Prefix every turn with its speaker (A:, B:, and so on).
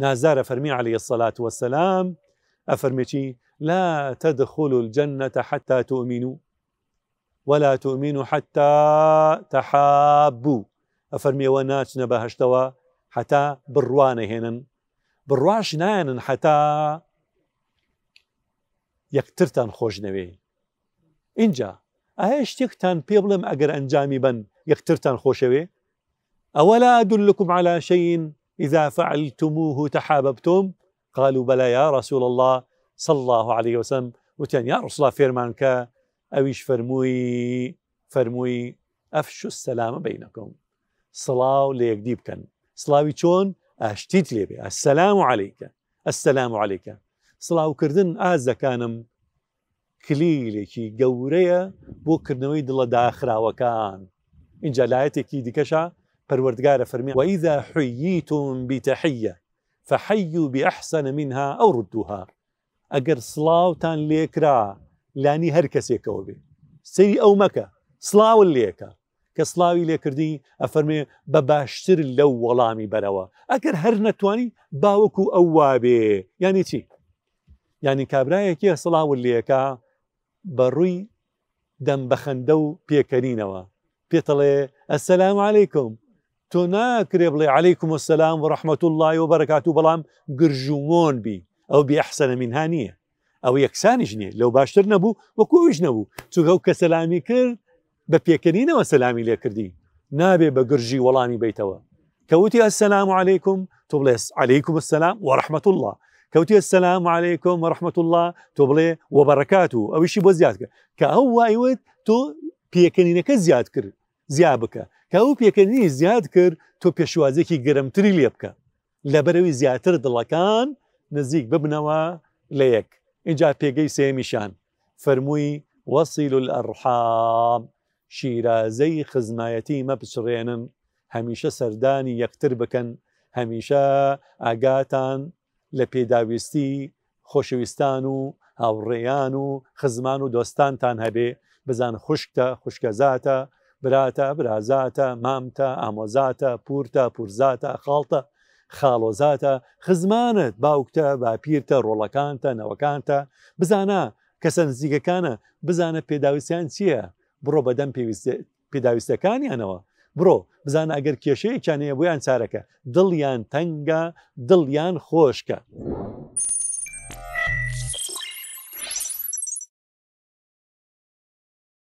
A: نازارە فەرمی عليه الصلاة والسلام. أفرمتي لا تدخلوا الجنة حتى تؤمنوا ولا تؤمنوا حتى تحابوا. ئەفەرمیەوە ناچنە بەهشتەوە حتا بڕوانە هێنن بڕواش نایەنن حتا یەکترتان خۆش نەوێ ئایا شتێکتان پێ بڵێم ئەگەر ئەنجامی بن یەکترتان خۆشەوێ ئەوەلا أدلكم على شيء إذا فعلتموه تحاببتم قالوا بلى يا رسول الله صلى الله عليه وسلم. وتيان يا رسول الله فيرمان كا أويش فرموي؟ فرموي أفشوا السلام بينكم. سڵاو لە یەکدی بکەن سلاوی چۆن ئاشتیت لێبێ ئەسەسلام و عیکە ئەسەسلام و عیکە سڵاوکردن ئاز دەکانم کلیلێکی گەورەیە بۆ کردنەوەی دڵە داخراوەکان اینجا لایەتێکی دیکەشە پەروەردگارە فەرمی وإذا حييتم بتحية فحيوا بأحسن منها أو ردوها. ئەگەر سڵاوتان لێکرا لانی هەر کەسێکەوە بێ. سری ئەو مەکە سلااون لێکە. کە سلاوی لێکردی ئەفەرمێ بە باشتر لەو وەڵامی بەرەوە. ئەگەر هەر نەتوانی باوەکو ئەو وابێ ینی چی؟ ینی کابراایەکیە سڵاون لێەکە بەڕووی دەم بەخەندە و پێکەرینەوە پێتەڵێ ئەسەسلام عیکم تۆ ناکرێ بڵێ عیکم وسلام و ڕحمەت الله و بەرەکات و بەڵام گرژومۆن بی. ئەو بیحسەنە منها نییە. ئەو یەکسانیش نییە. لەو باشتر نەبوو وەکوش نەبوو. چوگە و کە سەلامی کرد بە پێکەنینەوە سەلامی لێکردی نابێ بە گرژی وەڵامی بیتەوە. کەوتی ئەسەسلام عیکم تۆ بڵێس عیکم السلام وەرحمت الله کەوتی السلام عیکم وەرحمت الله تۆ بڵێ وەبەرەکات و ئەویشی بۆ زیاد کرد. کە ئەو وایوت تۆ پێکەنینەکە زیاد کرد. زیاد بکە. کە ئەو پێکەنینی زیاد کرد تۆ پێشوازێکی گەرمتری لێ بکە. لەبەرەوەی زیاتر دڵەکان نزیک ببنەوە لە یەک. اینجا پێگەی سێمیشان. فەرمووی وەسیل الأرحام شیرازەی خزمایەتی مە بچڕێنن هەمیشە سەردانی یەکتر بکەن. هەمیشە ئاگاتان لە پێداویستی خۆشەویستان و هاوڕێیان و خزمان و دۆستانتان هەبێ. بزان خوشکتە خوشکەزاتە براتە برازاتە مامتە ئامۆزاتە پورتە پورزاتە خاڵتە خاڵۆزاتە خزمانت باوکتە باپیرتە ڕۆڵەکانتە نەوەکانتە. بزانە کەسە نزیگەکانە بزانە پێداویستیان چییە؟ بڕۆ بەدەم پێداویستەکانیانەوە. بڕۆ بزانە ئەگەر کێشەیەکیانەیە بۆیان چارەکە دڵیان تەنگە دڵیان خۆشکە.